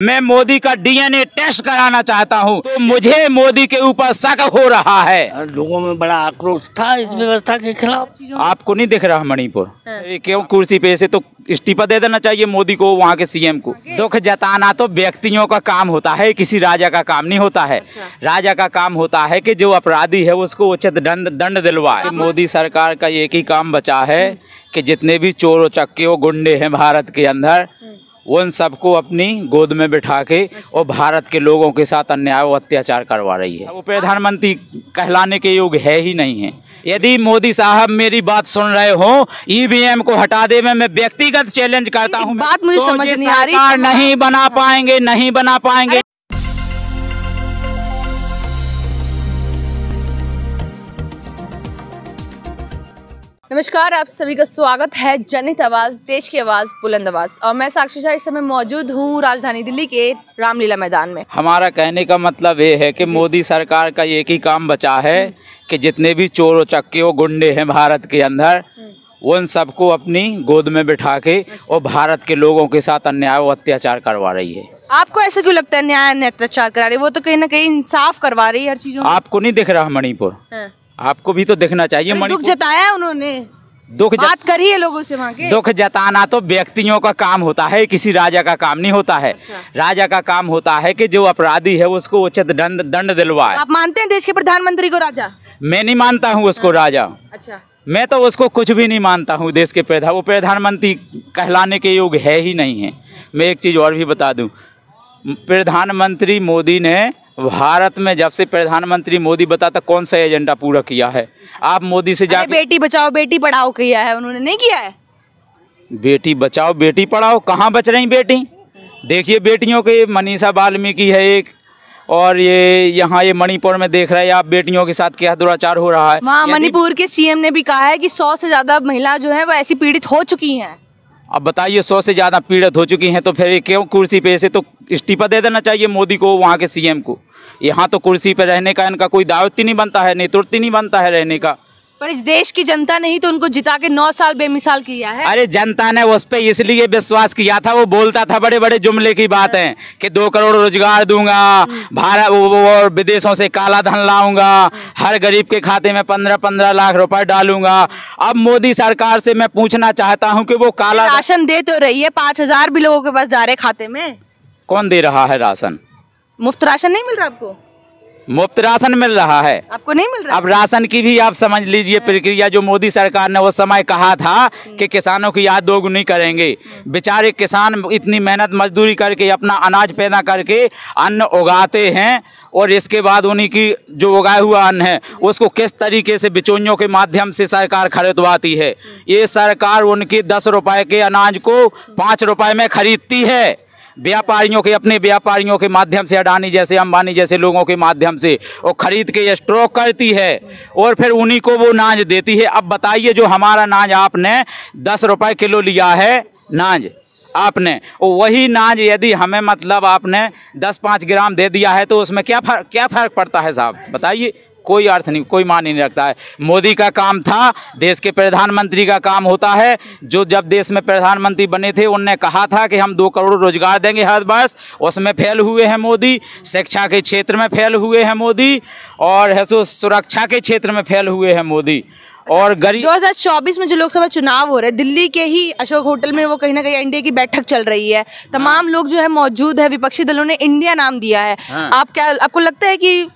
मैं मोदी का DNA test कराना चाहता हूँ तो मुझे मोदी के ऊपर शक हो रहा है। लोगों में बड़ा आक्रोश था इस व्यवस्था के खिलाफ। आपको नहीं दिख रहा मणिपुर? ये क्यों कुर्सी पे से तो इस्तीफा दे देना चाहिए मोदी को वहाँ के सीएम को? दुख जताना तो व्यक्तियों का काम होता है किसी राजा का काम नहीं होता है। अच्छा। राजा का काम होता है कि जो अपराधी है उसको उचित दंड दंड दिलवाए। मोदी सरकार का एक ही काम बचा है कि जितने भी चोर चक्के और गुंडे हैं भारत के अंदर उन सबको अपनी गोद में बिठा के और भारत के लोगों के साथ अन्याय और अत्याचार करवा रही है। वो प्रधानमंत्री कहलाने के योग है ही नहीं है। यदि मोदी साहब मेरी बात सुन रहे हो ईवीएम को हटा दे में मैं व्यक्तिगत चैलेंज करता हूँ। बात मुझे तो समझ नहीं आ रही। नहीं बना पाएँगे नहीं बना पाएँगे। नमस्कार आप सभी का स्वागत है जनित आवाज़ देश की आवाज़ बुलंद आवाज़। और मैं साक्षी शाह इस समय मौजूद हूँ राजधानी दिल्ली के रामलीला मैदान में। हमारा कहने का मतलब ये है कि मोदी सरकार का एक ही काम बचा है कि जितने भी चोर चक्के और गुंडे हैं भारत के अंदर उन सबको अपनी गोद में बिठा के और भारत के लोगों के साथ अन्याय और अत्याचार करवा रही है। आपको ऐसा क्यों लगता है न्याय अन्याय अत्याचार करा रही है? वो तो कहीं ना कहीं इंसाफ करवा रही है हर चीज़ों आपको नहीं दिख रहा मणिपुर हाँ। आपको भी तो देखना चाहिए दुख जताया उन्होंने। दुख बात करी है लोगों से वहाँ के। दुख जताना तो व्यक्तियों का काम होता है किसी राजा का काम नहीं होता है। अच्छा। राजा का काम होता है कि जो अपराधी है उसको उचित दंड दंड दिलवाए। आप मानते हैं देश के प्रधानमंत्री को राजा? मैं नहीं मानता हूँ उसको राजा। अच्छा। मैं तो उसको कुछ भी नहीं मानता हूँ देश के प्रधान वो प्रधानमंत्री कहलाने के योग्य है ही नहीं है। मैं एक चीज़ और भी बता दूँ। प्रधानमंत्री मोदी ने भारत में जब से प्रधानमंत्री मोदी बताता कौन सा एजेंडा पूरा किया है? आप मोदी से जाके बेटी बचाओ बेटी पढ़ाओ किया है उन्होंने नहीं किया है? बेटी बचाओ बेटी पढ़ाओ कहाँ बच रही बेटी? देखिए बेटियों के मनीषा वाल्मीकि है एक और ये यहाँ ये मणिपुर में देख रहे हैं आप बेटियों के साथ क्या दुराचार हो रहा है? वहाँ मणिपुर के सीएम ने भी कहा है कि सौ से ज़्यादा महिला जो है वो ऐसी पीड़ित हो चुकी हैं। अब बताइए सौ से ज़्यादा पीड़ित हो चुकी हैं तो फिर क्यों कुर्सी पे से तो इस्तीफा दे देना चाहिए मोदी को वहाँ के सीएम को? यहाँ तो कुर्सी पे रहने का इनका कोई दावत ही नहीं बनता है नेतृत्व नहीं बनता है रहने का। पर इस देश की जनता ने ही तो उनको जिता के नौ साल बेमिसाल किया है। अरे जनता ने उस पर इसलिए विश्वास किया था वो बोलता था बड़े बड़े जुमले की बात है कि दो करोड़ रोज़गार दूँगा भारत और विदेशों से काला धन लाऊँगा हर गरीब के खाते में पंद्रह पंद्रह लाख रुपए डालूँगा। अब मोदी सरकार से मैं पूछना चाहता हूँ कि वो काला राशन दे तो रही है पाँच हज़ार भी लोगों के पास जा रहे खाते में। कौन दे रहा है राशन? मुफ़्त राशन नहीं मिल रहा आपको? मुफ़्त राशन मिल रहा है। आपको नहीं मिल रहा? अब राशन की भी आप समझ लीजिए प्रक्रिया जो मोदी सरकार ने उस समय कहा था कि किसानों की याद दोगुनी करेंगे। बेचारे किसान इतनी मेहनत मजदूरी करके अपना अनाज पैदा करके अन्न उगाते हैं और इसके बाद उन्हीं की जो उगाया हुआ अन्न है उसको किस तरीके से बिचौलियों के माध्यम से सरकार खरीदवाती है। ये सरकार उनके दस रुपए के अनाज को पाँच रुपए में खरीदती है। व्यापारियों के, अपने व्यापारियों के माध्यम से, अडानी जैसे, अंबानी जैसे लोगों के माध्यम से वो खरीद के स्ट्रोक करती है और फिर उन्हीं को वो नाज देती है। अब बताइए जो हमारा नाज आपने दस रुपए किलो लिया है, नाज। आपने। वही नाज यदि हमें मतलब आपने दस पाँच ग्राम दे दिया है तो उसमें क्या फ़र्क क्या फ़र्क पड़ता है साहब? बताइए। कोई अर्थ नहीं, कोई मानी नहीं रखता है। मोदी का काम था, देश के प्रधानमंत्री का काम होता है। जो जब देश में प्रधानमंत्री बने थे, उनने कहा था कि हम दो करोड़ रोज़गार देंगे हर वर्ष। उसमें फेल हुए हैं मोदी, शिक्षा के क्षेत्र में फेल हुए हैं मोदी, और है सो सुरक्षा के क्षेत्र में फेल हुए हैं मोदी। और गरीब 2024 में जो लोकसभा चुनाव हो रहे हैं दिल्ली के ही अशोक होटल में वो कहीं ना कहीं एनडीए की बैठक चल रही है। तमाम लोग जो है मौजूद है विपक्षी दलों ने इंडिया नाम दिया है। हाँ। आप क्या आपको लगता है कि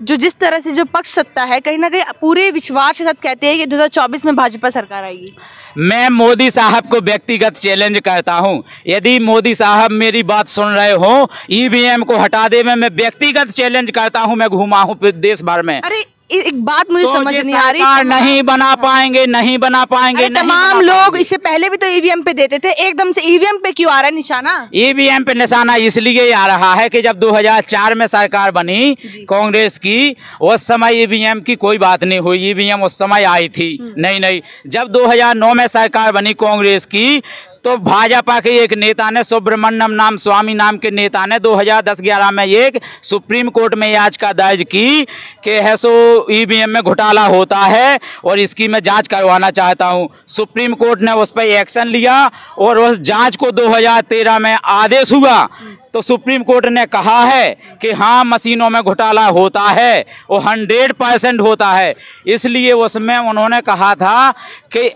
जो जिस तरह से जो पक्ष सत्ता है कहीं ना कहीं पूरे विश्वास के साथ कहते हैं कि 2024 में भाजपा सरकार आएगी? मैं मोदी साहब को व्यक्तिगत चैलेंज करता हूँ। यदि मोदी साहब मेरी बात सुन रहे हो ईवीएम को हटा दे में मैं व्यक्तिगत चैलेंज करता हूँ मैं घुमा हूँ देश भर में। अरे एक बात मुझे तो समझ नहीं आ रही। सरकार नहीं बना पाएँगे नहीं बना पाएँगे नहीं तमाम लोग। इससे पहले भी तो ईवीएम पे देते थे एकदम से ईवीएम पे क्यों आ रहा है निशाना? ईवीएम पे निशाना इसलिए आ रहा है कि जब 2004 में सरकार बनी कांग्रेस की उस समय ईवीएम की कोई बात नहीं हुई। ईवीएम उस समय आई थी। नहीं नहीं जब 2009 में सरकार बनी कांग्रेस की तो भाजपा के एक नेता ने सुब्रमण्यम नाम, स्वामी नाम के नेता ने 2010-11 में एक सुप्रीम कोर्ट में याचिका दर्ज की कि है सो ईवीएम में घोटाला होता है और इसकी मैं जाँच करवाना चाहता हूँ। सुप्रीम कोर्ट ने उस पर एक्शन लिया और उस जाँच को 2013 में आदेश हुआ। तो सुप्रीम कोर्ट ने कहा है कि हाँ मशीनों में घोटाला होता है वो हंड्रेड परसेंट होता है। इसलिए उसमें उन्होंने कहा था कि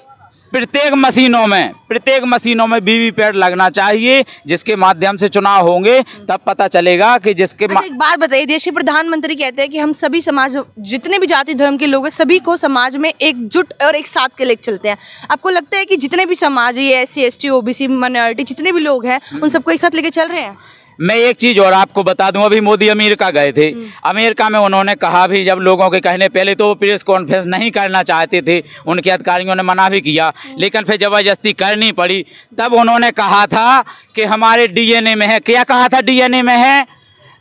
प्रत्येक मशीनों में प्रत्येक मशीनों में वीवीपैट लगना चाहिए जिसके माध्यम से चुनाव होंगे तब पता चलेगा कि जिसके अच्छा एक बात बताइए देश के प्रधानमंत्री कहते हैं कि हम सभी समाज जितने भी जाति धर्म के लोग हैं सभी को समाज में एकजुट और एक साथ के लेकर चलते हैं। आपको लगता है कि जितने भी समाज ये S C S T OBC minority जितने भी लोग हैं उन सबको एक साथ लेके चल रहे हैं? मैं एक चीज़ और आपको बता दूँ अभी मोदी अमेरिका गए थे। अमेरिका में उन्होंने कहा भी जब लोगों के कहने पहले तो वो प्रेस कॉन्फ्रेंस नहीं करना चाहते थे उनके अधिकारियों ने मना भी किया लेकिन फिर ज़बरदस्ती करनी पड़ी। तब उन्होंने कहा था कि हमारे डीएनए में है। क्या कहा था डीएनए में है?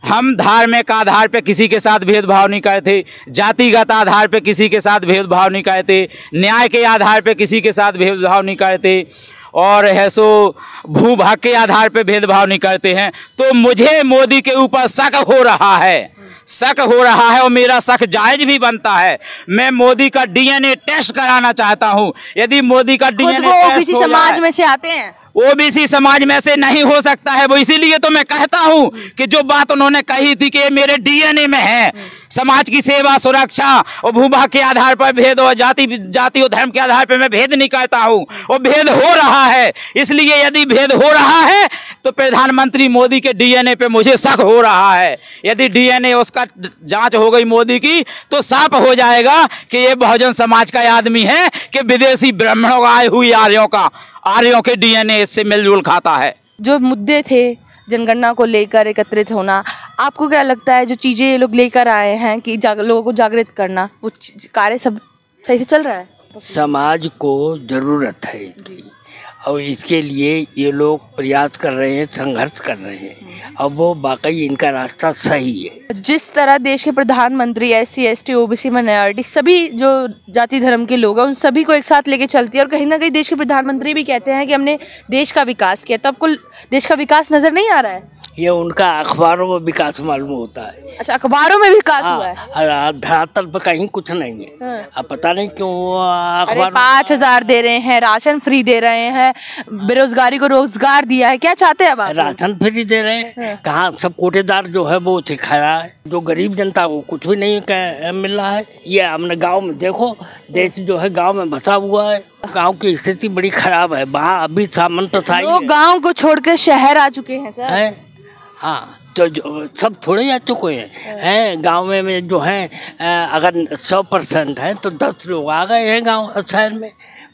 हम धार्मिक आधार पर किसी के साथ भेदभाव नहीं करते जातिगत आधार पर किसी के साथ भेदभाव नहीं करते न्याय के आधार पर किसी के साथ भेदभाव नहीं करते और है सो भू भाग के आधार पे भेदभाव नहीं करते हैं। तो मुझे मोदी के ऊपर शक हो रहा है। शक हो रहा है और मेरा शक जायज़ भी बनता है। मैं मोदी का डीएनए टेस्ट कराना चाहता हूँ। यदि मोदी का खुद डीएनए वो किसी समाज में से आते हैं। ओबीसी समाज में से नहीं हो सकता है। वो इसीलिए तो मैं कहता हूँ कि जो बात उन्होंने कही थी कि मेरे डीएनए में है, समाज की सेवा, सुरक्षा और भूभाग के आधार पर भेद और जाति जाति और धर्म के आधार पर मैं भेद नहीं करता हूँ। और भेद हो रहा है, इसलिए यदि भेद हो रहा है तो प्रधानमंत्री मोदी के डीएनए पे मुझे शक हो रहा है। यदि डीएनए उसका जाँच हो गई मोदी की तो साफ़ हो जाएगा कि ये बहुजन समाज का आदमी है कि विदेशी ब्राह्मणों का आए हुई आर्यों का आर्यों के डीएनए इससे मिलजुल खाता है। जो मुद्दे थे जनगणना को लेकर एकत्रित होना आपको क्या लगता है जो चीज़ें ये लोग लेकर आए हैं कि जाग, लोगों को जागृत करना वो कार्य सब सही से चल रहा है? समाज को ज़रूरत है। इसकी और इसके लिए ये लोग प्रयास कर रहे हैं संघर्ष कर रहे हैं। और वो वाकई इनका रास्ता सही है। जिस तरह देश के प्रधानमंत्री S C S T OBC minority सभी जो जाति धर्म के लोग हैं उन सभी को एक साथ लेके चलती है। और कहीं ना कहीं देश के प्रधानमंत्री भी कहते हैं कि हमने देश का विकास किया। तो आपको देश का विकास नज़र नहीं आ रहा है? ये उनका अखबारों में विकास मालूम होता है। अच्छा अखबारों में विकास हुआ है? हाँ, धरातल पर कहीं कुछ नहीं है। हाँ। अब पता नहीं क्यों अखबार पाँच हज़ार दे रहे हैं राशन फ्री दे रहे हैं। बेरोजगारी को रोज़गार दिया है। क्या चाहते हैं आप? राशन फ्री दे रहे हाँ। हैं। कहाँ सब कोटेदार जो है वो सिखा रहा है। जो गरीब जनता को कुछ भी नहीं मिल रहा है। ये हमने गाँव में देखो देश जो है गाँव में बसा हुआ है। गाँव की स्थिति बड़ी खराब है। वहाँ अभी सामंतशाही लोग गाँव को छोड़कर शहर आ चुके हैं सर। है? हाँ तो जो सब थोड़े आ चुके हैं। हैं। गाँव में, में जो हैं अगर सौ परसेंट है तो दस लोग आ गए हैं गाँव शहर में।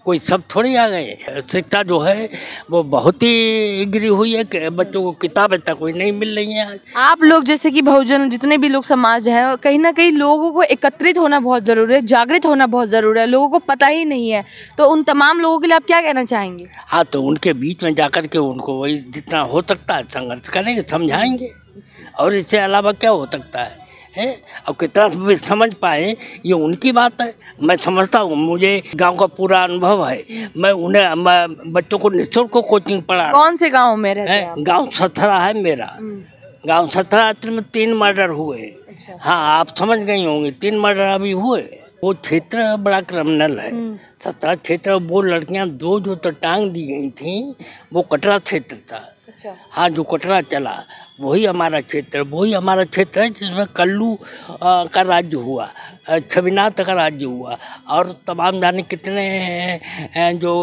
कोई सब थोड़ी आ गए। शिक्षा जो है वो बहुत ही गिरी हुई है कि बच्चों को किताबें तक कोई नहीं मिल रही हैं आप लोग जैसे कि बहुजन जितने भी लोग समाज हैं कहीं ना कहीं लोगों को एकत्रित होना बहुत ज़रूरी है जागृत होना बहुत ज़रूरी है लोगों को पता ही नहीं है। तो उन तमाम लोगों के लिए आप क्या कहना चाहेंगे? हाँ तो उनके बीच में जाकर के उनको वही जितना हो सकता है संघर्ष करेंगे समझाएँगे। और इससे अलावा क्या हो सकता है? हैं? और कितना भी समझ पाए ये उनकी बात है। मैं समझता हूँ मुझे गाँव का पूरा अनुभव है। मैं उन्हें मैं बच्चों को निःशुल्क को कोचिंग पढ़ा कौन से गाँव में रहते हैं? आप? गाँव सथरा है मेरा। हम्म, गाँव सथरा में तीन मर्डर हुए। अच्छा। हाँ आप समझ गई होंगी तीन मर्डर अभी हुए। वो क्षेत्र बड़ा क्रिमिनल है। हम्म, सत्रह क्षेत्र वो लड़कियाँ दो जो तो टांग दी गई थी वो कटरा क्षेत्र था। अच्छा। हाँ जो कटरा चला। वही हमारा क्षेत्र, वही हमारा क्षेत्र है जिसमें कल्लू का राज्य हुआ छविनाथ का राज्य हुआ। और तमाम जाने कितने जो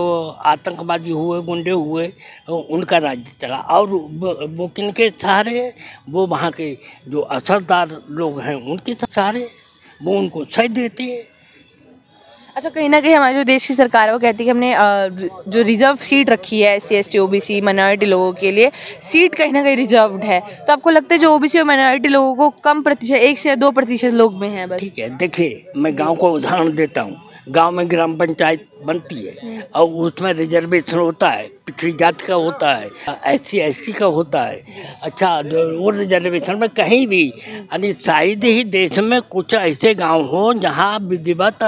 आतंकवादी हुए, गुंडे हुए उनका राज्य चला। और वो वो किनके सहारे वो वहाँ के जो असरदार लोग हैं, उनके सहारे वो उनको सही देते हैं। अच्छा कहीं ना कहीं हमारे जो देश की सरकार है, वो कहती है कि हमने जो रिज़र्व सीट रखी है C S T O B C minority लोगों के लिए सीट कहीं ना कहीं रिज़र्व है। तो आपको लगता है जो ओबीसी और माइनॉरिटी लोगों को कम प्रतिशत, एक से दो प्रतिशत लोग में है बस? ठीक है, देखिए, मैं गाँव को उदाहरण देता हूँ। गाँव में ग्राम पंचायत बनती है। और उसमें रिजर्वेशन होता है पिछड़ी जाति का होता है एस सी एस टी का होता है। अच्छा वो रिजर्वेशन में कहीं भी यानी शायद ही देश में कुछ ऐसे गाँव हो जहाँ विधिवत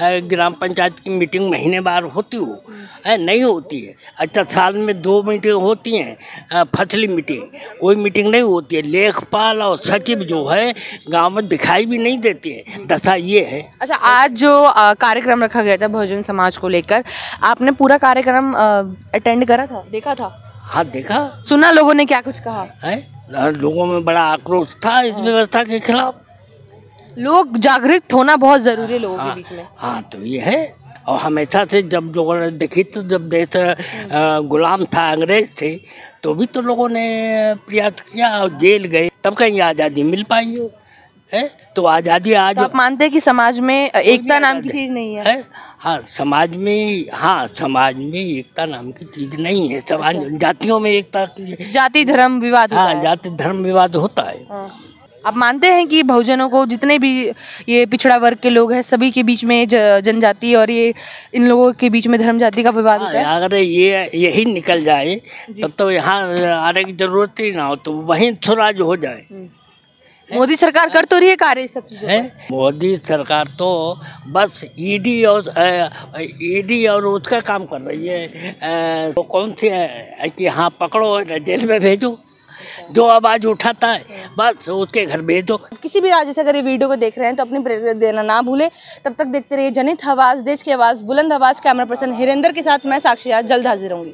ग्राम पंचायत की मीटिंग महीने बार होती हो है नहीं होती है। अच्छा साल में दो मीटिंग होती हैं फसली मीटिंग कोई मीटिंग नहीं होती है। लेखपाल और सचिव जो है गाँव में दिखाई भी नहीं देती है। दशा ये है। अच्छा आज जो कार्यक्रम रखा गया था बहुजन समाज को लेकर। आपने पूरा कार्यक्रम अटेंड करा था? देखा था? हाँ देखा। सुना लोगों ने क्या कुछ कहा? है? लोगों में बड़ा आक्रोश था इस व्यवस्था के खिलाफ। लोग जागृत होना बहुत ज़रूरी है लोगों के बीच में। हाँ तो ये है। और हमेशा से जब लोगों ने देखी तो जब देश गुलाम था अंग्रेज़ थे तो भी तो लोगों ने प्रयास किया और जेल गए। तब कहीं आज़ादी मिल पाई हो है? तो आज़ादी आज तो आप मानते हैं कि समाज में एकता नाम की चीज़ नहीं है? है? हाँ समाज में हाँ समाज में एकता नाम की चीज़ नहीं है। समाज जातियों में एकता की जाति धर्म विवाद हाँ जाति धर्म विवाद होता है। हाँ। आप मानते हैं कि बहुजनों को जितने भी ये पिछड़ा वर्ग के लोग हैं सभी के बीच में जनजाति और ये इन लोगों के बीच में धर्म जाति का विवाद होता है? हाँ, अगर ये यही निकल जाए तब तो यहाँ आने की ज़रूरत ही ना हो तो वहीं स्वराज हो जाए। मोदी सरकार कर तो रही है कार्य सब चीज़ों है? मोदी सरकार तो बस ईडी और ईडी और उसका काम कर रही है। वो कौन सी है कि हाँ पकड़ो जेल में भेजो। जो आवाज़ उठाता है बस उसके घर भेज। दो किसी भी राज्य से अगर ये वीडियो को देख रहे हैं तो अपनी प्रतिक्रिया देना ना भूले। तब तक देखते रहिए जनित आवाज़ देश की आवाज़ बुलंद आवाज़ कैमरा पर्सन हिरेंद्र के साथ मैं साक्षी आज जल्द हाजिर होंगी।